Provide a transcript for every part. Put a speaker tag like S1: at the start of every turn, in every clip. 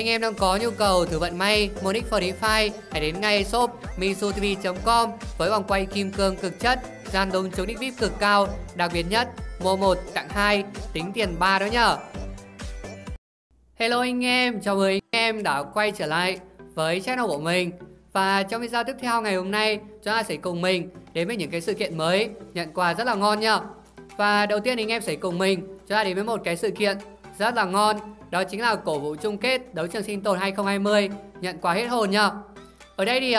S1: Anh em đang có nhu cầu thử vận may monix for hãy đến ngay shop misutv.com với vòng quay kim cương cực chất, gian đông chống nick VIP cực cao, đặc biệt nhất mua 1 tặng 2, tính tiền 3 đó nhở. Hello anh em, chào mừng anh em đã quay trở lại với channel của mình. Và trong video tiếp theo ngày hôm nay, chúng ta sẽ cùng mình đến với những cái sự kiện mới, nhận quà rất là ngon nhá. Và đầu tiên anh em sẽ cùng mình chúng ta đến với một cái sự kiện rất là ngon đó chính là cổ vũ chung kết đấu trường sinh tồn 2020 nhận quà hết hồn nhá. Ở đây thì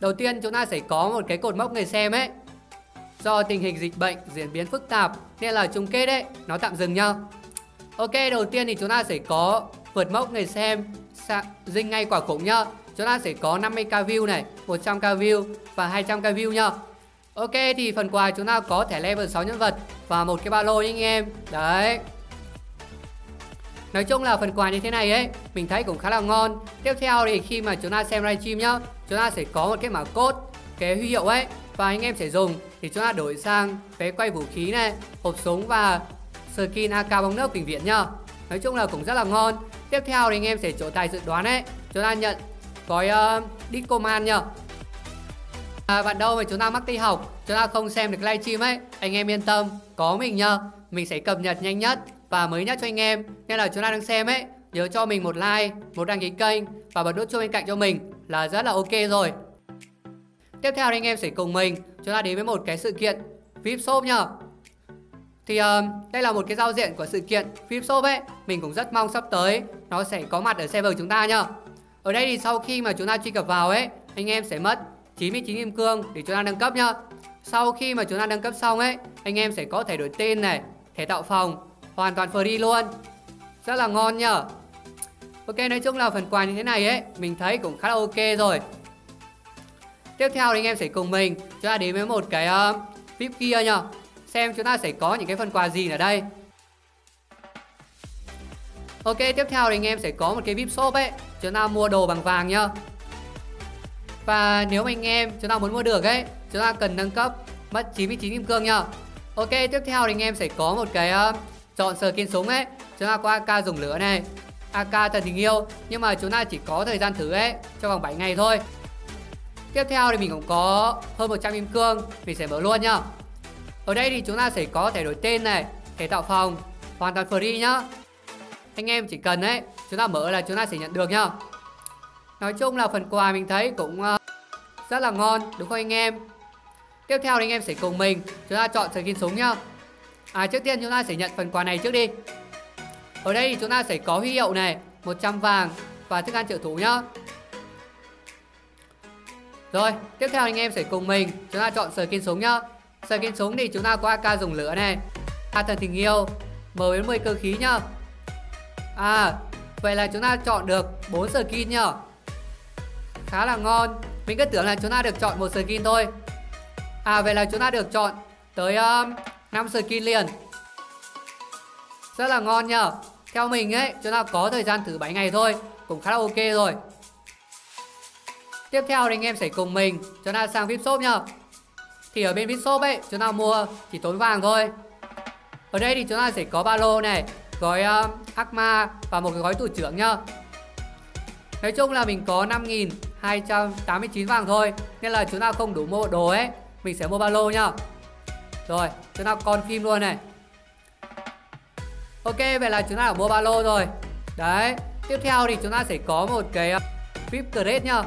S1: đầu tiên chúng ta sẽ có một cái cột mốc người xem ấy. Do tình hình dịch bệnh diễn biến phức tạp nên là chung kết ấy nó tạm dừng nhá. Ok, đầu tiên thì chúng ta sẽ có vượt mốc người xem dinh ngay quả củng nhá. Chúng ta sẽ có 50k view này, 100k view và 200k view nhá. Ok thì phần quà chúng ta có thẻ level 6 nhân vật và một cái ba lô anh em. Đấy. Nói chung là phần quà như thế này ấy Mình thấy cũng khá là ngon. Tiếp theo thì khi mà chúng ta xem livestream nhá Chúng ta sẽ có một cái mã code Cái huy hiệu ấy Và anh em sẽ dùng Thì chúng ta đổi sang vé quay vũ khí này Hộp súng và skin AK bóng nước bệnh viện nhá. Nói chung là cũng rất là ngon. Tiếp theo thì anh em sẽ chỗ tài dự đoán ấy Chúng ta nhận gói ờ, uh, Discoman nhá. À, bạn đâu mà chúng ta mắc đi học Chúng ta không xem được livestream ấy Anh em yên tâm Có mình nhá. Mình sẽ cập nhật nhanh nhất và mới nhắc cho anh em Nên là chúng ta đang xem ấy Nhớ cho mình một like, một đăng ký kênh Và bật nút chuông bên cạnh cho mình Là rất là ok rồi. Tiếp theo thì anh em sẽ cùng mình Chúng ta đến với một cái sự kiện VIP Shop nhá. Thì uh, đây là một cái giao diện của sự kiện VIP Shop ấy Mình cũng rất mong sắp tới Nó sẽ có mặt ở server chúng ta nhá. Ở đây thì sau khi mà chúng ta truy cập vào ấy Anh em sẽ mất 99 kim cương để chúng ta nâng cấp nhá. Sau khi mà chúng ta nâng cấp xong ấy Anh em sẽ có thể đổi tên này Thể tạo phòng Hoàn toàn free luôn. Rất là ngon nhở Ok nói chung là phần quà như thế này ấy Mình thấy cũng khá là ok rồi. Tiếp theo thì anh em sẽ cùng mình Chúng ta đến với một cái uh, VIP kia nhở Xem chúng ta sẽ có những cái phần quà gì ở đây. Ok tiếp theo thì anh em sẽ có một cái VIP shop ấy Chúng ta mua đồ bằng vàng nhá Và nếu mà anh em chúng ta muốn mua được ấy Chúng ta cần nâng cấp Mất 99 kim cương nhá Ok tiếp theo thì anh em sẽ có một cái uh, Chọn skin súng ấy. Chúng ta có AK dùng lửa này. AK thật tình yêu, Nhưng mà chúng ta chỉ có thời gian thử ấy Trong vòng 7 ngày thôi. Tiếp theo thì mình cũng có hơn 100 kim cương, Mình sẽ mở luôn nhá. Ở đây thì chúng ta sẽ có thể đổi tên này Thể tạo phòng, Hoàn toàn free nhá. Anh em chỉ cần ấy, Chúng ta mở là chúng ta sẽ nhận được nhá. Nói chung là phần quà mình thấy cũng ờ, rất là ngon, đúng không anh em? Tiếp theo thì anh em sẽ cùng mình, Chúng ta chọn skin súng nhá. À trước tiên chúng ta sẽ nhận phần quà này trước đi. Ở đây thì chúng ta sẽ có huy hiệu này 100 vàng và thức ăn trợ thủ nhá. Rồi tiếp theo anh em sẽ cùng mình Chúng ta chọn skin súng nhá. Skin súng thì chúng ta có AK dùng lửa này A thần tình yêu M40 cơ khí nhá. À vậy là chúng ta chọn được 4 skin nhá. Khá là ngon. Mình cứ tưởng là chúng ta được chọn một skin thôi. À vậy là chúng ta được chọn tới um, 5 skin liền Rất là ngon nhờ. Theo mình ấy chúng ta có thời gian thử 7 ngày thôi Cũng khá là ok rồi. Tiếp theo thì anh em sẽ cùng mình Chúng ta sang VIP shop nhờ. Thì ở bên VIP shop ấy chúng ta mua chỉ tốn vàng thôi. Ở đây thì chúng ta sẽ có ba lô này Gói um, Akma và một cái gói tủ trưởng nhá Nói chung là mình có 5.289 vàng thôi Nên là chúng ta không đủ mua đồ ấy Mình sẽ mua ba lô nhá rồi chúng ta con phim luôn này. Ok vậy là chúng ta đã mua ba lô rồi. Đấy Tiếp theo thì chúng ta sẽ có một cái ờ, flip VIP crate nhá.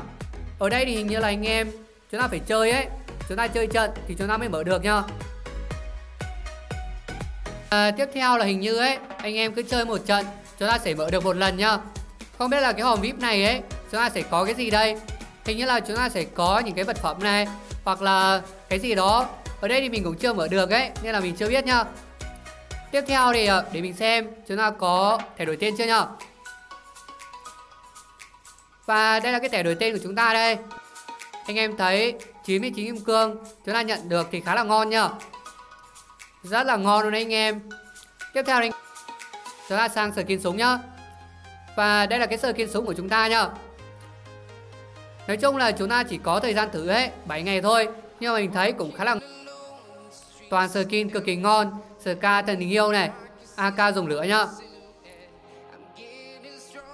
S1: Ở đây thì hình như là anh em Chúng ta phải chơi ấy. Chúng ta chơi trận thì chúng ta mới mở được nhá. À, Tiếp theo là hình như ấy Anh em cứ chơi một trận Chúng ta sẽ mở được một lần nhá. Không biết là cái hòm VIP này ấy Chúng ta sẽ có cái gì đây? Hình như là chúng ta sẽ có những cái vật phẩm này Hoặc là cái gì đó ở đây thì mình cũng chưa mở được ấy, Nên là mình chưa biết nhá. Tiếp theo thì ờ, để mình xem Chúng ta có thẻ đổi tên chưa nhá. Và đây là cái thẻ đổi tên của chúng ta đây. Anh em thấy 99 kim cương, Chúng ta nhận được thì khá là ngon nhá. Rất là ngon luôn đấy anh em. Tiếp theo thì Chúng ta sang skin súng nhá. Và đây là cái skin súng của chúng ta nhá. Nói chung là chúng ta chỉ có thời gian thử ấy 7 ngày thôi. Nhưng mà mình thấy cũng khá là Toàn skin cực kỳ ngon Ska thần tình yêu này AK dùng lửa nhá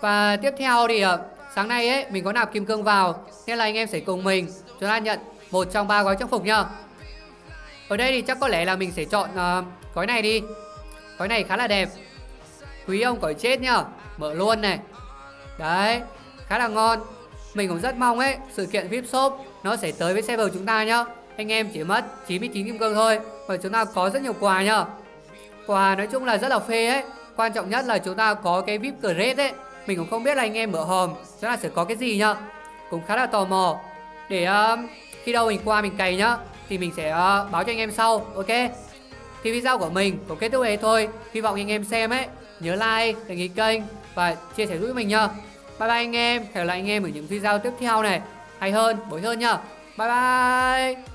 S1: Và tiếp theo thì ờ, sáng nay ấy mình có nạp kim cương vào nên là anh em sẽ cùng mình chúng ta nhận một trong ba gói trang phục nhá. Ở đây thì chắc có lẽ là mình sẽ chọn uh, gói này đi. Gói này khá là đẹp. Quý ông cõi chết nhá. Mở luôn này. Đấy, khá là ngon. Mình cũng rất mong ấy sự kiện VIP shop nó sẽ tới với server chúng ta nhá. Anh em chỉ mất 99 kim cương thôi và chúng ta có rất nhiều quà nhá. Quà nói chung là rất là phê ấy. Quan trọng nhất là chúng ta có cái VIP crate ấy. Mình cũng không biết là anh em mở hòm chúng ta sẽ có cái gì nhá. Cũng khá là tò mò. Để uh, khi đâu mình qua mình cày nhá thì mình sẽ uh, báo cho anh em sau. Ok. Thì video của mình cũng kết thúc đây thôi. Hy vọng anh em xem ấy nhớ like, đăng ký kênh và chia sẻ giúp mình nhá. Bye bye anh em, hẹn gặp lại anh em ở những video tiếp theo này hay hơn, bổ hơn nhá. Bye bye.